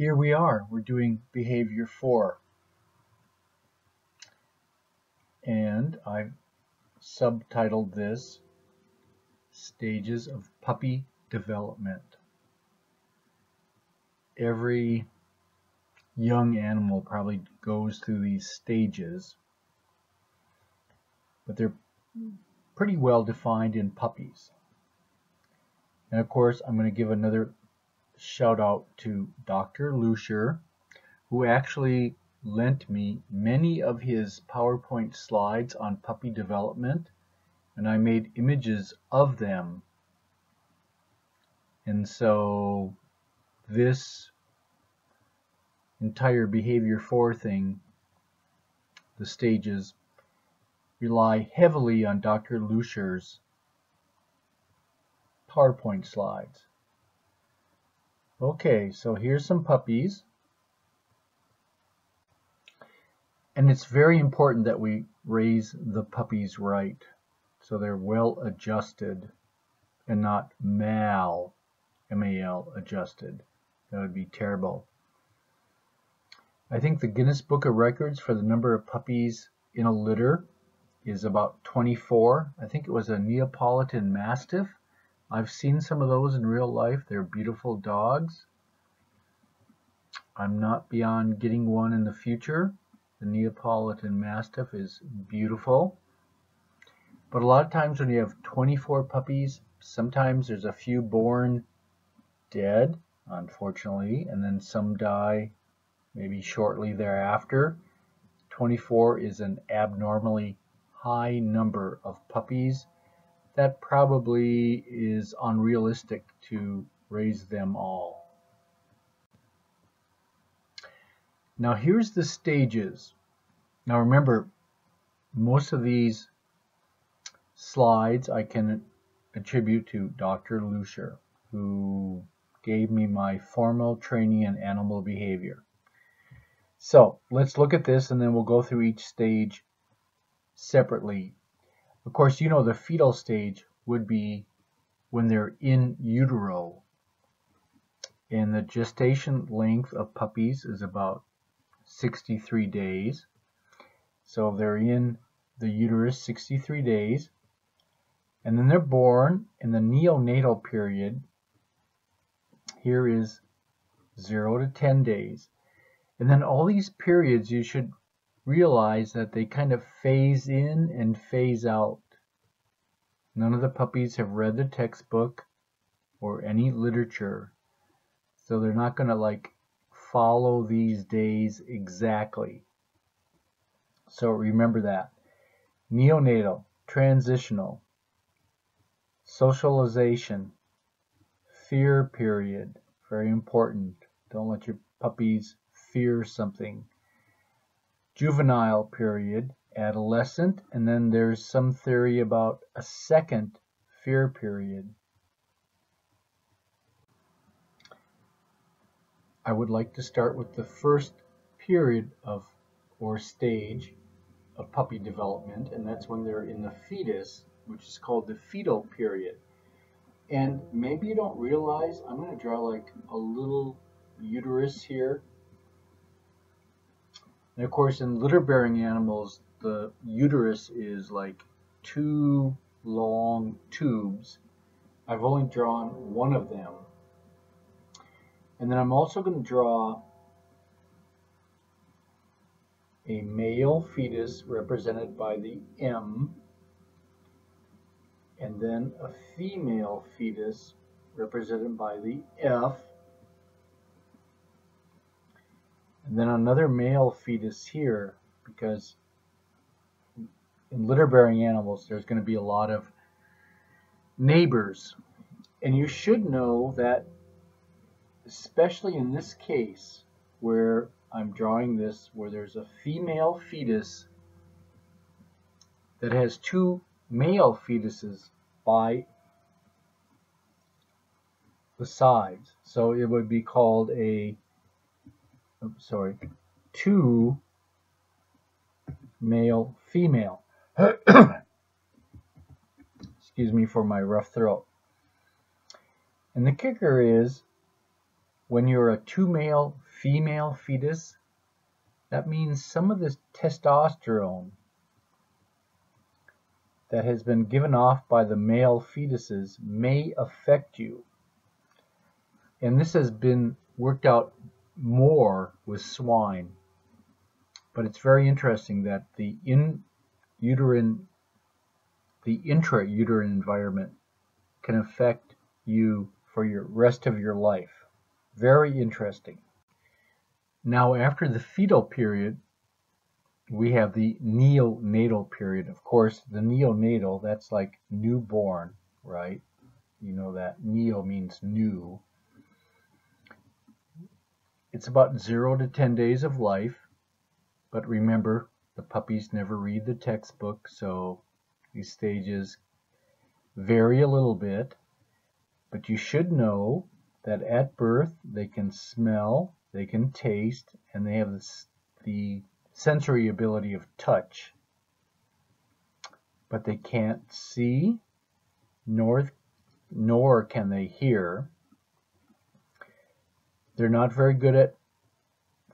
here we are. We're doing behavior four. And I've subtitled this Stages of Puppy Development. Every young animal probably goes through these stages, but they're pretty well defined in puppies. And of course, I'm going to give another shout out to Dr. Luescher, who actually lent me many of his PowerPoint slides on puppy development, and I made images of them. And so this entire behavior four thing, the stages, rely heavily on Dr. Luescher's PowerPoint slides. Okay, so here's some puppies. And it's very important that we raise the puppies right. So they're well adjusted and not mal, M-A-L, adjusted. That would be terrible. I think the Guinness Book of Records for the number of puppies in a litter is about 24. I think it was a Neapolitan Mastiff. I've seen some of those in real life. They're beautiful dogs. I'm not beyond getting one in the future. The Neapolitan Mastiff is beautiful. But a lot of times when you have 24 puppies, sometimes there's a few born dead, unfortunately, and then some die maybe shortly thereafter. 24 is an abnormally high number of puppies. That probably is unrealistic to raise them all. Now here's the stages. Now remember, most of these slides I can attribute to Dr. Luescher, who gave me my formal training in animal behavior. So let's look at this and then we'll go through each stage separately. Of course, you know the fetal stage would be when they're in utero. And the gestation length of puppies is about 63 days. So they're in the uterus 63 days. And then they're born in the neonatal period. Here is 0 to 10 days. And then all these periods, you should realize that they kind of phase in and phase out. None of the puppies have read the textbook or any literature. So they're not going to like follow these days exactly. So remember that. Neonatal, transitional, socialization, fear period, very important. Don't let your puppies fear something. Juvenile period, adolescent, and then there's some theory about a second fear period. I would like to start with the first period of or stage of puppy development, and that's when they're in the fetus, which is called the fetal period. And maybe you don't realize, I'm going to draw like a little uterus here and of course, in litter-bearing animals, the uterus is like two long tubes. I've only drawn one of them. And then I'm also going to draw a male fetus represented by the M, and then a female fetus represented by the F, and then another male fetus here because in litter bearing animals there's going to be a lot of neighbors. And you should know that especially in this case where I'm drawing this where there's a female fetus that has two male fetuses by the sides. So it would be called a oops, sorry, two male female. Excuse me for my rough throat. And the kicker is when you're a two male female fetus, that means some of this testosterone that has been given off by the male fetuses may affect you. And this has been worked out more with swine. But it's very interesting that the in uterine the intrauterine environment can affect you for your rest of your life. Very interesting. Now after the fetal period, we have the neonatal period. Of course, the neonatal, that's like newborn, right? You know that neo means new. It's about 0 to 10 days of life, but remember, the puppies never read the textbook, so these stages vary a little bit. But you should know that at birth they can smell, they can taste, and they have the sensory ability of touch, but they can't see, nor, nor can they hear. They're not very good at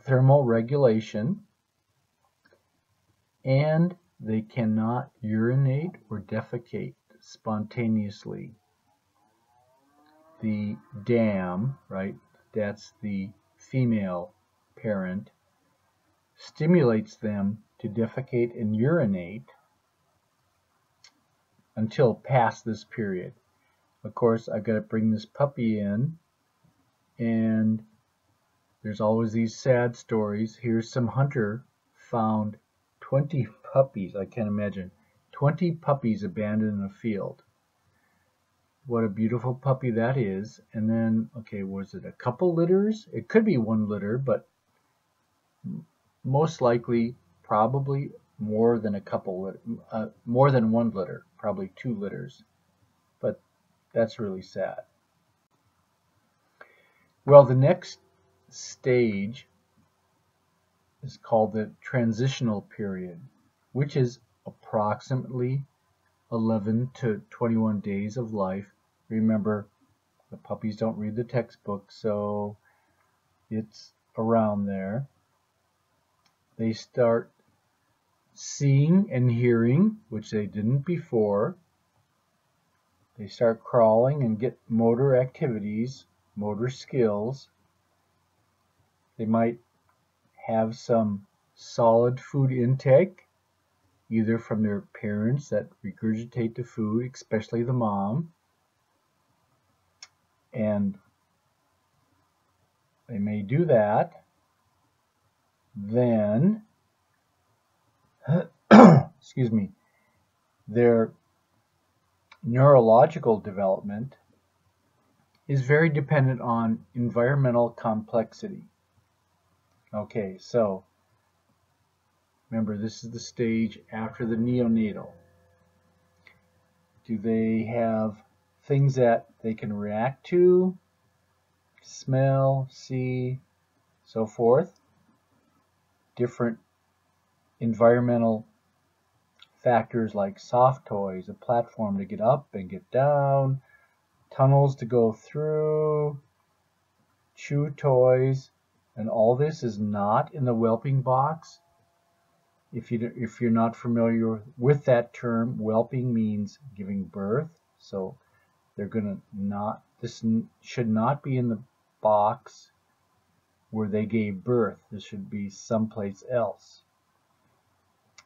thermal regulation, and they cannot urinate or defecate spontaneously. The dam, right, that's the female parent, stimulates them to defecate and urinate until past this period. Of course, I've got to bring this puppy in, and there's always these sad stories. Here's some hunter found 20 puppies, I can't imagine, 20 puppies abandoned in a field. What a beautiful puppy that is. And then, okay, was it a couple litters? It could be one litter, but most likely probably more than a couple uh, more than one litter probably two litters but that's really sad well the next stage is called the transitional period which is approximately 11 to 21 days of life remember the puppies don't read the textbook so it's around there they start seeing and hearing, which they didn't before. They start crawling and get motor activities, motor skills. They might have some solid food intake, either from their parents that regurgitate the food, especially the mom, and they may do that then, excuse me, their neurological development is very dependent on environmental complexity. Okay, so remember this is the stage after the neonatal. Do they have things that they can react to, smell, see, so forth? different environmental factors like soft toys, a platform to get up and get down, tunnels to go through, chew toys, and all this is not in the whelping box. If, you, if you're not familiar with that term, whelping means giving birth. So they're going to not, this should not be in the box where they gave birth. This should be someplace else.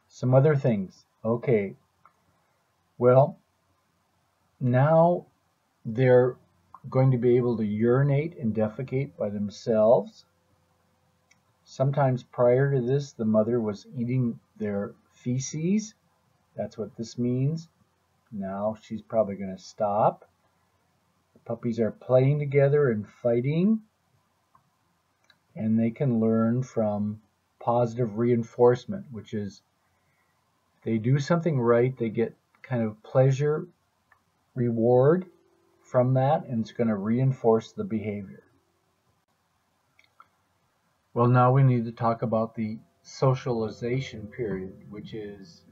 Some other things. Okay. Well, now they're going to be able to urinate and defecate by themselves. Sometimes prior to this, the mother was eating their feces. That's what this means. Now she's probably going to stop. The puppies are playing together and fighting and they can learn from positive reinforcement, which is if they do something right, they get kind of pleasure reward from that, and it's going to reinforce the behavior. Well, now we need to talk about the socialization period, which is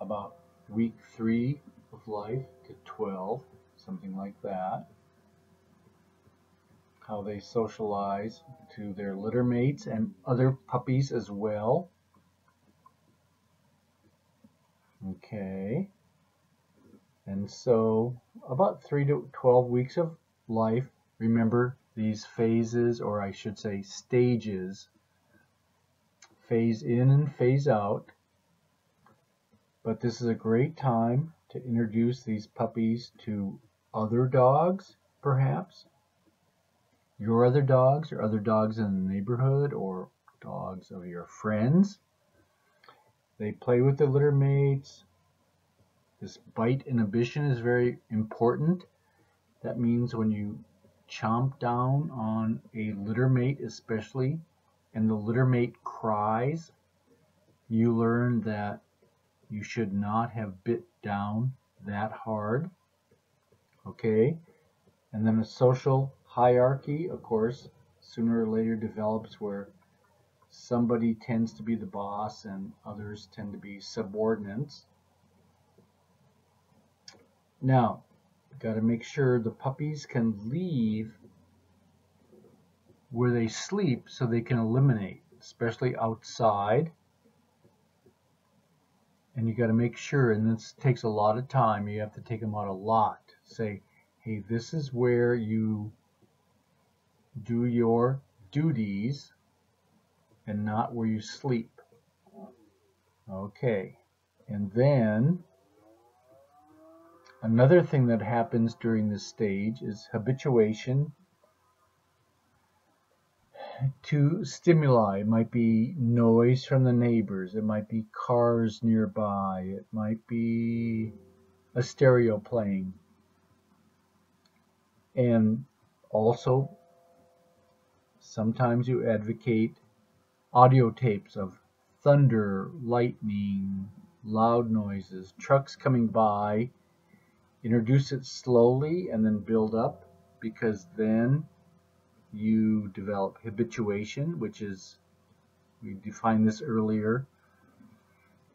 about week three of life to 12, something like that. how they socialize to their litter mates and other puppies as well. Okay. And so about 3 to 12 weeks of life, remember these phases, or I should say stages, phase in and phase out. But this is a great time to introduce these puppies to other dogs, perhaps. Your other dogs, or other dogs in the neighborhood, or dogs of your friends. They play with their litter mates. This bite inhibition is very important. That means when you chomp down on a litter mate especially, and the litter mate cries, you learn that you should not have bit down that hard. Okay? And then a social hierarchy, of course, sooner or later develops where somebody tends to be the boss and others tend to be subordinates. Now, got to make sure the puppies can leave where they sleep so they can eliminate, especially outside. And you got to make sure, and this takes a lot of time, you have to take them out a lot. Say, hey, this is where you do your duties and not where you sleep. Okay, and then another thing that happens during this stage is habituation to stimuli. It might be noise from the neighbors, it might be cars nearby, it might be a stereo playing. And also, sometimes you advocate audio tapes of thunder, lightning, loud noises, trucks coming by. Introduce it slowly and then build up because then you develop habituation, which is, we defined this earlier,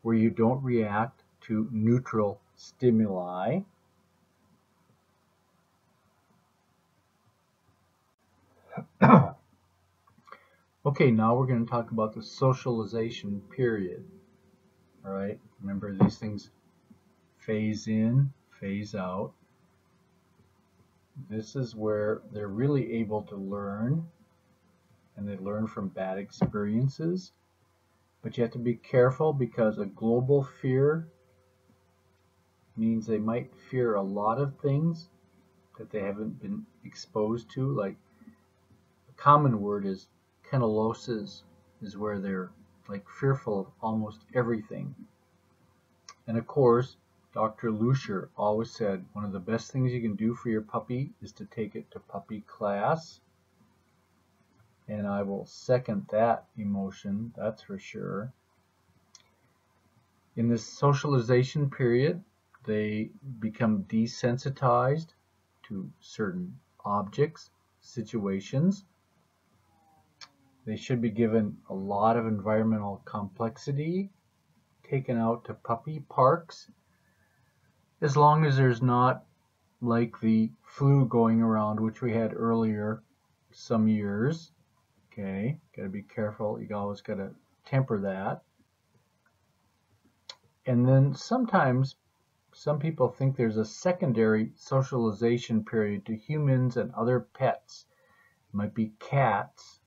where you don't react to neutral stimuli. okay, now we're going to talk about the socialization period. All right, remember these things phase in, phase out this is where they're really able to learn and they learn from bad experiences. But you have to be careful because a global fear means they might fear a lot of things that they haven't been exposed to. Like a common word is kennelosis, is where they're like fearful of almost everything. And of course, Dr. Luescher always said one of the best things you can do for your puppy is to take it to puppy class. And I will second that emotion, that's for sure. In this socialization period, they become desensitized to certain objects, situations. They should be given a lot of environmental complexity, taken out to puppy parks as long as there's not like the flu going around, which we had earlier some years. Okay, got to be careful. You always got to temper that. And then sometimes some people think there's a secondary socialization period to humans and other pets. It might be cats.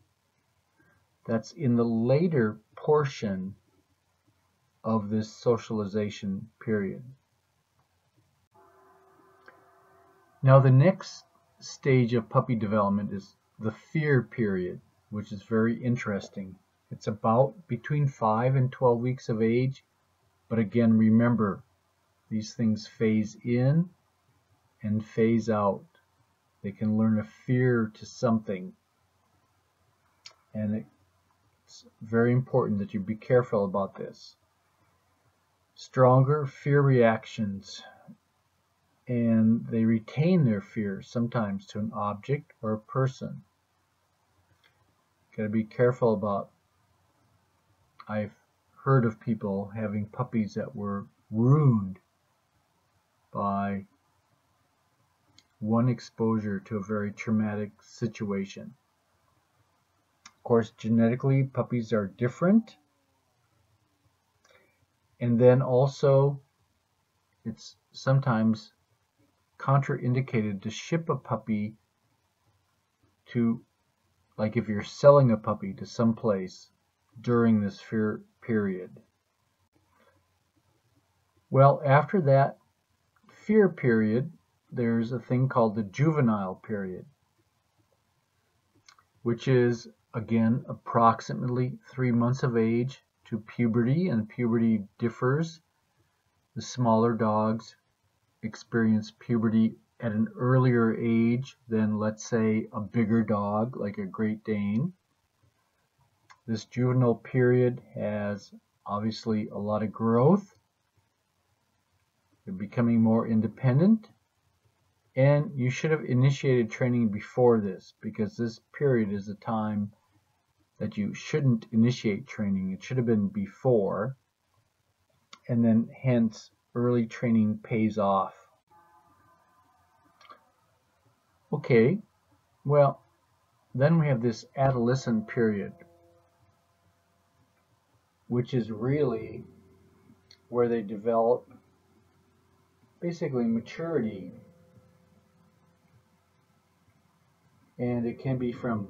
That's in the later portion of this socialization period. Now the next stage of puppy development is the fear period, which is very interesting. It's about between 5 and 12 weeks of age, but again remember, these things phase in and phase out. They can learn a fear to something. And it's very important that you be careful about this. Stronger fear reactions and they retain their fear sometimes to an object or a person. Got to be careful about. I've heard of people having puppies that were ruined by one exposure to a very traumatic situation. Of course, genetically, puppies are different. And then also, it's sometimes contraindicated to ship a puppy to, like if you're selling a puppy to some place during this fear period. Well, after that fear period, there's a thing called the juvenile period, which is, again, approximately three months of age to puberty, and puberty differs. The smaller dogs experience puberty at an earlier age than, let's say, a bigger dog like a Great Dane. This juvenile period has obviously a lot of growth. They're becoming more independent. And you should have initiated training before this because this period is a time that you shouldn't initiate training. It should have been before. And then hence early training pays off. Okay, well, then we have this adolescent period, which is really where they develop basically maturity. And it can be from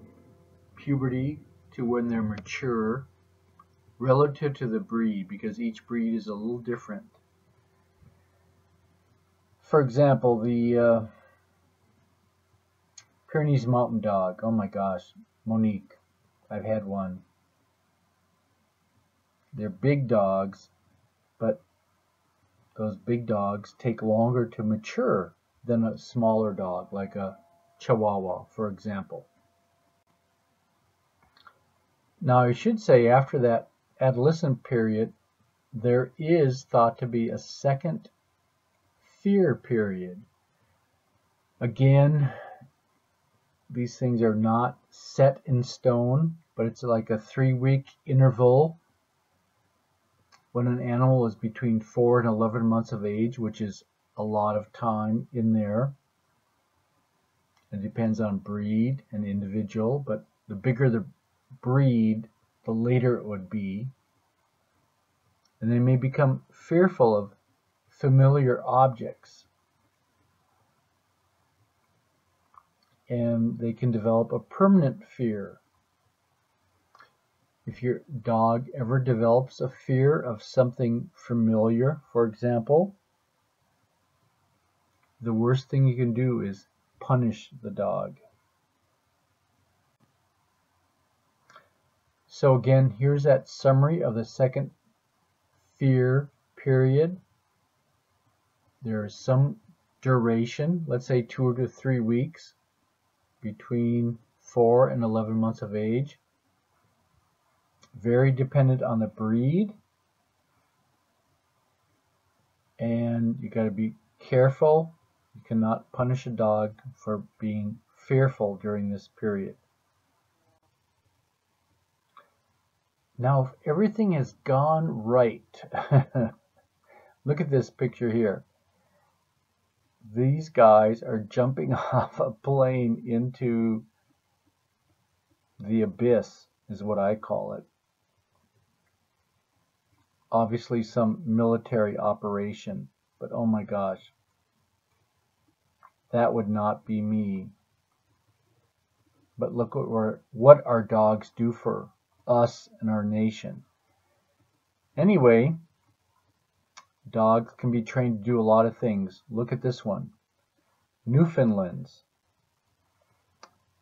puberty to when they're mature relative to the breed because each breed is a little different. For example, the uh, Pyrenees Mountain Dog. Oh my gosh, Monique. I've had one. They're big dogs, but those big dogs take longer to mature than a smaller dog, like a Chihuahua, for example. Now, I should say after that adolescent period, there is thought to be a second fear period. Again, these things are not set in stone, but it's like a three week interval when an animal is between 4 and 11 months of age, which is a lot of time in there. It depends on breed and individual, but the bigger the breed, the later it would be. And they may become fearful of familiar objects. And they can develop a permanent fear if your dog ever develops a fear of something familiar, for example, the worst thing you can do is punish the dog. So again, here's that summary of the second fear period. There is some duration, let's say two to three weeks, between 4 and 11 months of age very dependent on the breed. And you got to be careful. You cannot punish a dog for being fearful during this period. Now, if everything has gone right, look at this picture here. These guys are jumping off a plane into the abyss, is what I call it obviously some military operation, but oh my gosh, that would not be me. But look what, we're, what our dogs do for us and our nation. Anyway, dogs can be trained to do a lot of things. Look at this one. Newfoundlands.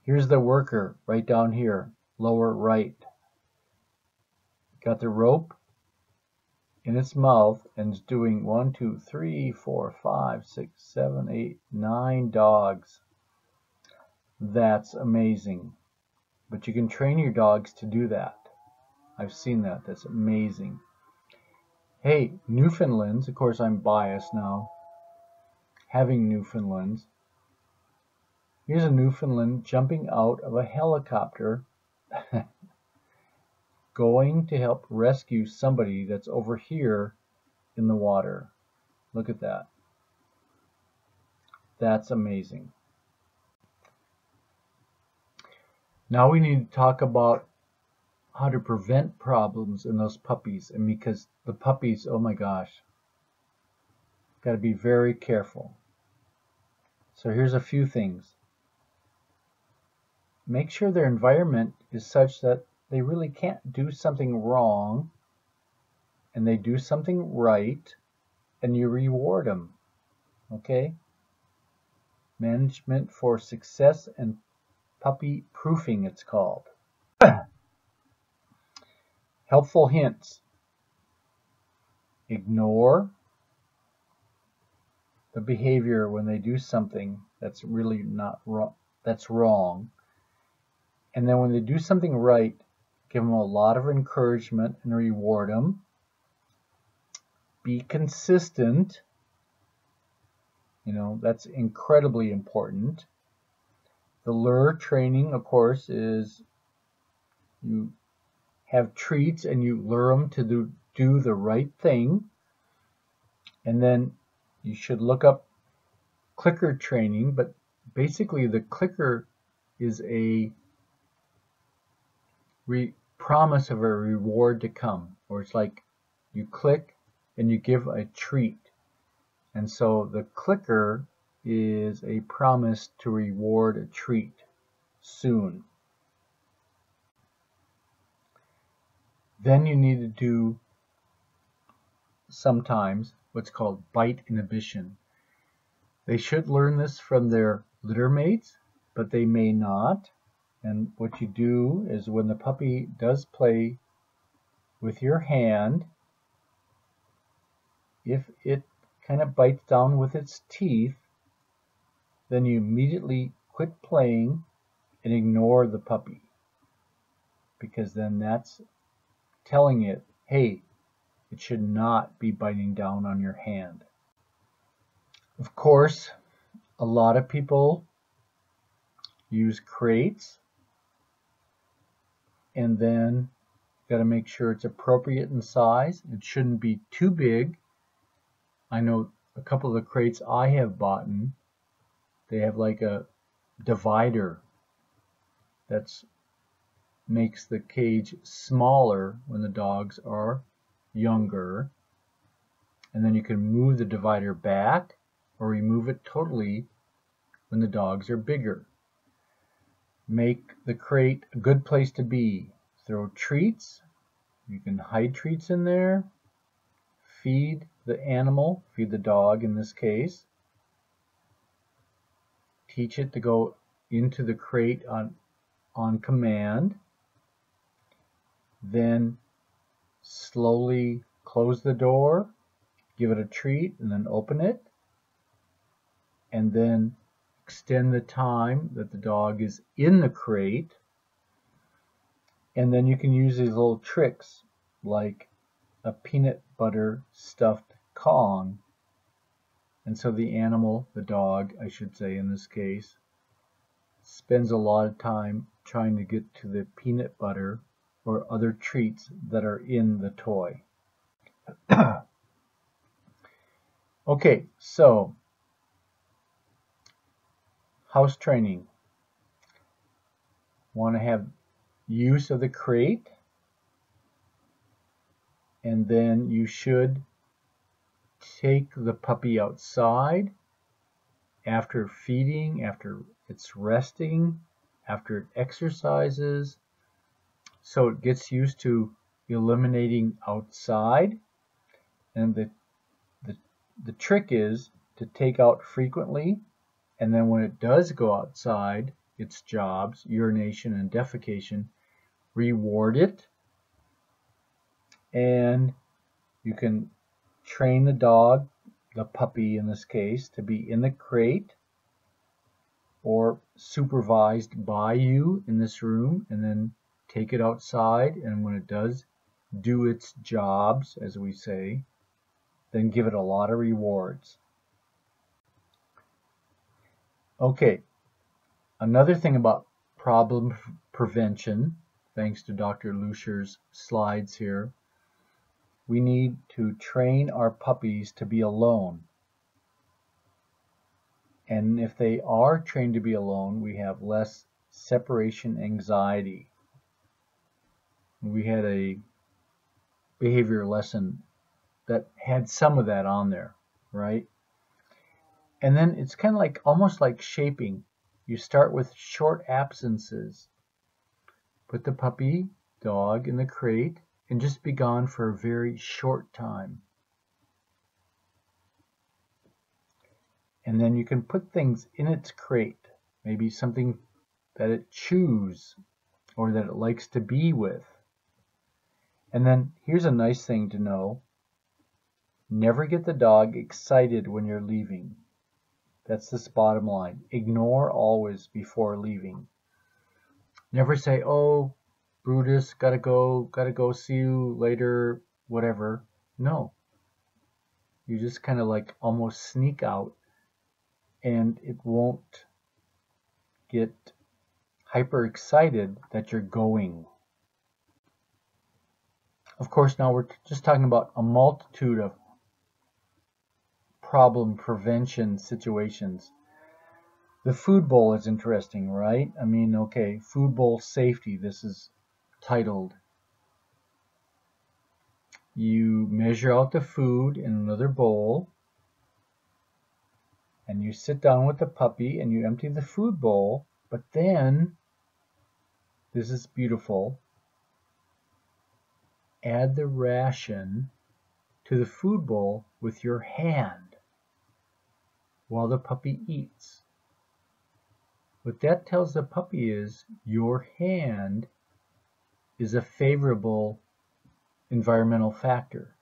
Here's the worker right down here, lower right. Got the rope, in its mouth and is doing one, two, three, four, five, six, seven, eight, nine dogs. That's amazing. But you can train your dogs to do that. I've seen that. That's amazing. Hey, Newfoundlands, of course I'm biased now, having Newfoundlands. Here's a Newfoundland jumping out of a helicopter going to help rescue somebody that's over here in the water. Look at that. That's amazing. Now we need to talk about how to prevent problems in those puppies. And because the puppies, oh my gosh, got to be very careful. So here's a few things. Make sure their environment is such that they really can't do something wrong and they do something right and you reward them. Okay? Management for success and puppy proofing, it's called. Helpful hints. Ignore the behavior when they do something that's really not wrong, that's wrong. And then when they do something right, give them a lot of encouragement and reward them. Be consistent. You know, that's incredibly important. The lure training, of course, is you have treats and you lure them to do, do the right thing. And then you should look up clicker training, but basically the clicker is a promise of a reward to come, or it's like you click and you give a treat. And so the clicker is a promise to reward a treat soon. Then you need to do sometimes what's called bite inhibition. They should learn this from their litter mates, but they may not. And what you do is when the puppy does play with your hand, if it kind of bites down with its teeth, then you immediately quit playing and ignore the puppy. Because then that's telling it, hey, it should not be biting down on your hand. Of course, a lot of people use crates and then got to make sure it's appropriate in size. It shouldn't be too big. I know a couple of the crates I have bought they have like a divider that's makes the cage smaller when the dogs are younger and then you can move the divider back or remove it totally when the dogs are bigger. Make the crate a good place to be. Throw treats. You can hide treats in there. Feed the animal, feed the dog in this case teach it to go into the crate on, on command. Then slowly close the door, give it a treat, and then open it. And then extend the time that the dog is in the crate. And then you can use these little tricks like a peanut butter stuffed Kong and so the animal, the dog, I should say in this case, spends a lot of time trying to get to the peanut butter or other treats that are in the toy. okay, so house training. Want to have use of the crate and then you should take the puppy outside after feeding, after it's resting, after it exercises. So it gets used to eliminating outside. And the, the, the trick is to take out frequently. And then when it does go outside, its jobs, urination and defecation, reward it. And you can train the dog, the puppy in this case, to be in the crate or supervised by you in this room and then take it outside and when it does do its jobs, as we say, then give it a lot of rewards. Okay, another thing about problem prevention, thanks to Dr. Luescher's slides here, we need to train our puppies to be alone. And if they are trained to be alone, we have less separation anxiety. We had a behavior lesson that had some of that on there, right? And then it's kind of like almost like shaping. You start with short absences. Put the puppy dog in the crate and just be gone for a very short time. And then you can put things in its crate, maybe something that it chews or that it likes to be with. And then here's a nice thing to know. Never get the dog excited when you're leaving. That's this bottom line. Ignore always before leaving. Never say, oh, Brutus, gotta go, gotta go, see you later, whatever. No. You just kind of like almost sneak out and it won't get hyper excited that you're going. Of course, now we're just talking about a multitude of problem prevention situations. The food bowl is interesting, right? I mean, okay, food bowl safety. This is titled you measure out the food in another bowl and you sit down with the puppy and you empty the food bowl but then this is beautiful add the ration to the food bowl with your hand while the puppy eats what that tells the puppy is your hand is a favorable environmental factor.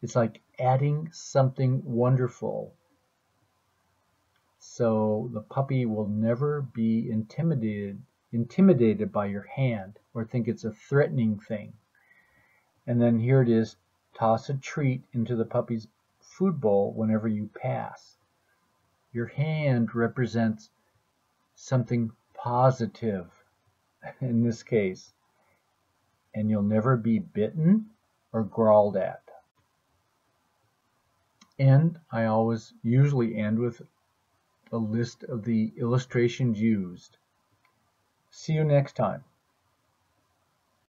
It's like adding something wonderful. So the puppy will never be intimidated intimidated by your hand or think it's a threatening thing. And then here it is, toss a treat into the puppy's food bowl whenever you pass. Your hand represents something positive in this case, and you'll never be bitten or growled at. And I always usually end with a list of the illustrations used. See you next time.